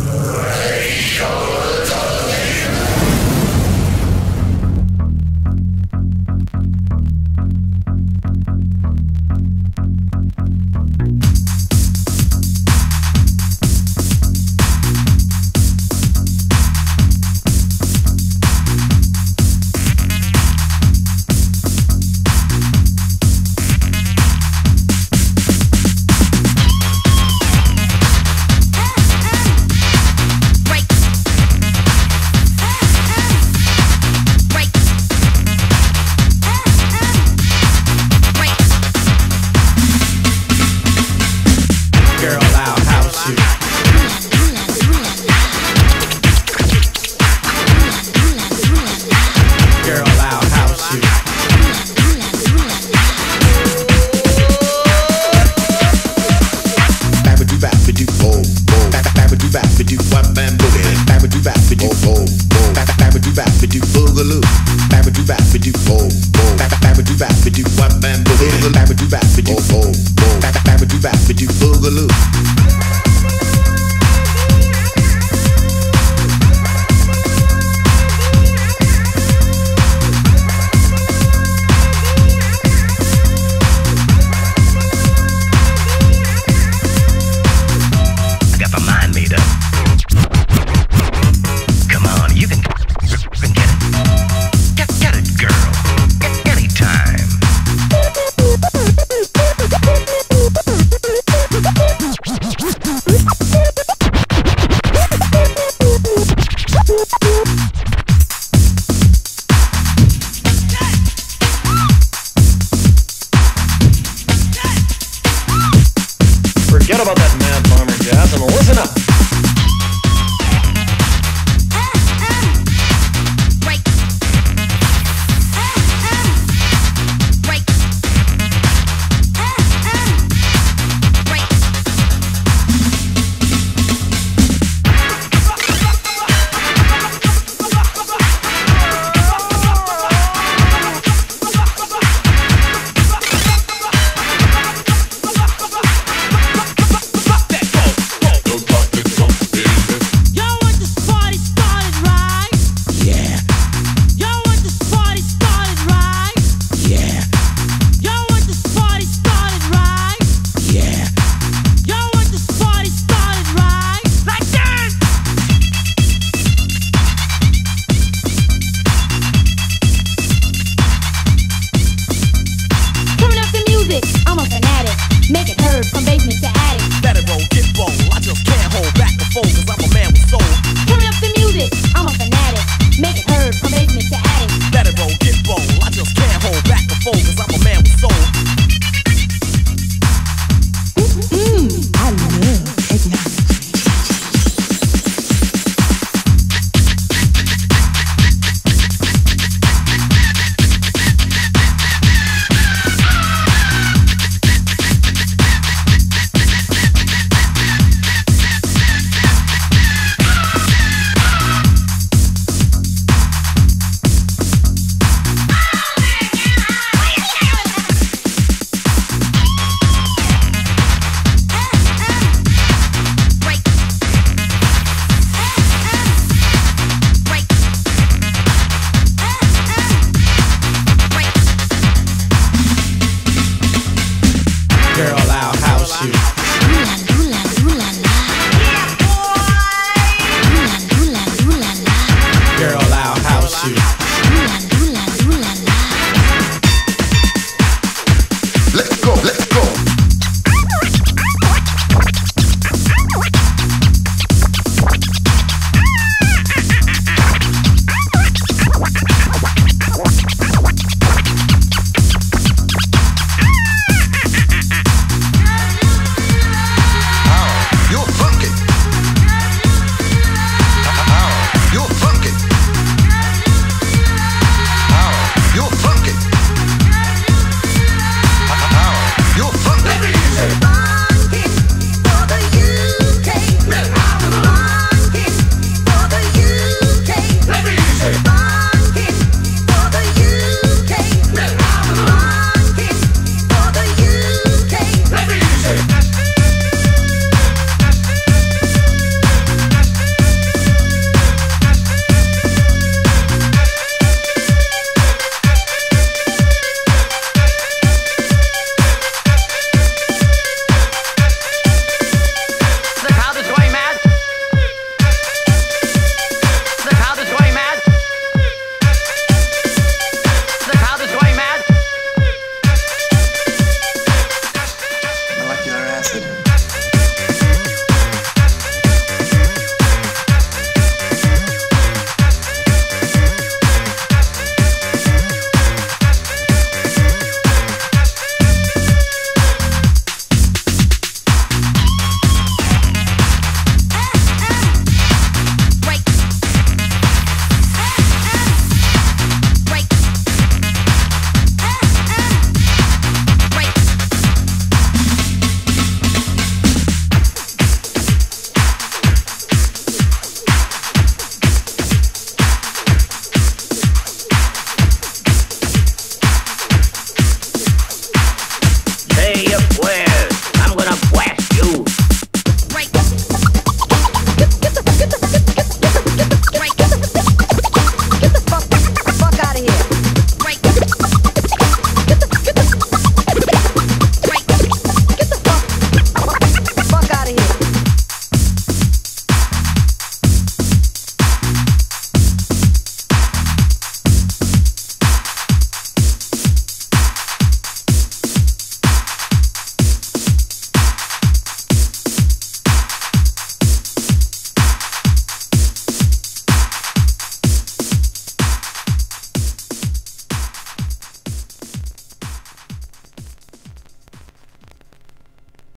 Yeah. Babadoo babadoo oh oh Babadoo babadoo wap bam oh oh Babadoo babadoo boogaloo you.